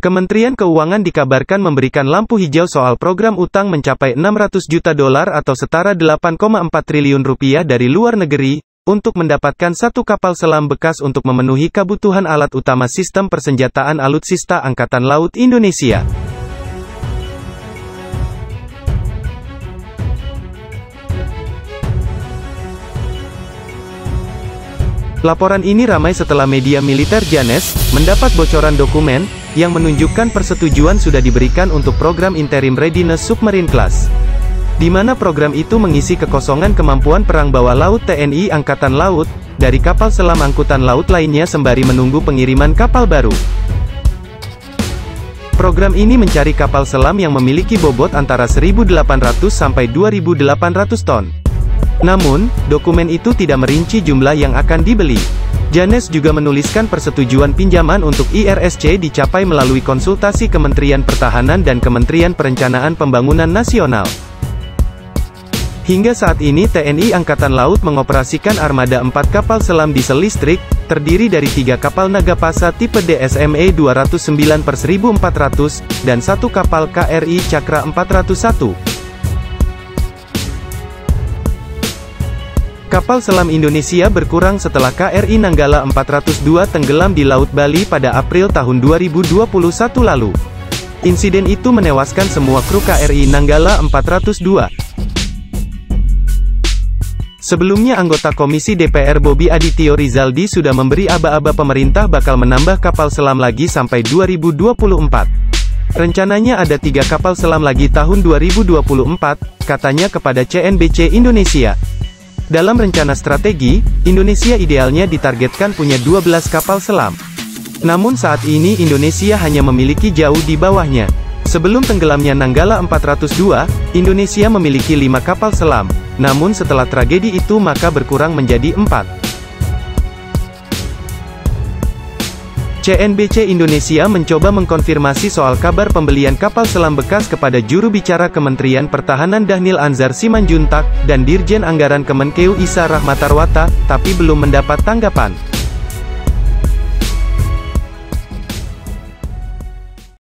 Kementerian Keuangan dikabarkan memberikan lampu hijau soal program utang mencapai 600 juta dolar atau setara 8,4 triliun rupiah dari luar negeri, untuk mendapatkan satu kapal selam bekas untuk memenuhi kebutuhan alat utama sistem persenjataan alutsista Angkatan Laut Indonesia. Laporan ini ramai setelah media militer Janes, mendapat bocoran dokumen, yang menunjukkan persetujuan sudah diberikan untuk program Interim Readiness Submarine Class. Di mana program itu mengisi kekosongan kemampuan perang bawah laut TNI Angkatan Laut, dari kapal selam angkutan laut lainnya sembari menunggu pengiriman kapal baru. Program ini mencari kapal selam yang memiliki bobot antara 1.800 sampai 2.800 ton. Namun, dokumen itu tidak merinci jumlah yang akan dibeli. Janes juga menuliskan persetujuan pinjaman untuk IRSC dicapai melalui konsultasi Kementerian Pertahanan dan Kementerian Perencanaan Pembangunan Nasional. Hingga saat ini TNI Angkatan Laut mengoperasikan armada 4 kapal selam diesel listrik, terdiri dari tiga kapal Nagapasa tipe DSME 209 per 1400, dan satu kapal KRI Cakra 401. Kapal selam Indonesia berkurang setelah KRI Nanggala 402 tenggelam di Laut Bali pada April tahun 2021 lalu. Insiden itu menewaskan semua kru KRI Nanggala 402. Sebelumnya anggota Komisi DPR Bobi Adityo Rizaldi sudah memberi aba-aba pemerintah bakal menambah kapal selam lagi sampai 2024. Rencananya ada tiga kapal selam lagi tahun 2024, katanya kepada CNBC Indonesia. Dalam rencana strategi, Indonesia idealnya ditargetkan punya 12 kapal selam. Namun saat ini Indonesia hanya memiliki jauh di bawahnya. Sebelum tenggelamnya Nanggala 402, Indonesia memiliki 5 kapal selam. Namun setelah tragedi itu maka berkurang menjadi 4. CNBC Indonesia mencoba mengkonfirmasi soal kabar pembelian kapal selam bekas kepada juru bicara Kementerian Pertahanan Dahnil Anzar Simanjuntak, dan Dirjen Anggaran Kemenkeu Isa Rahmatarwata, tapi belum mendapat tanggapan.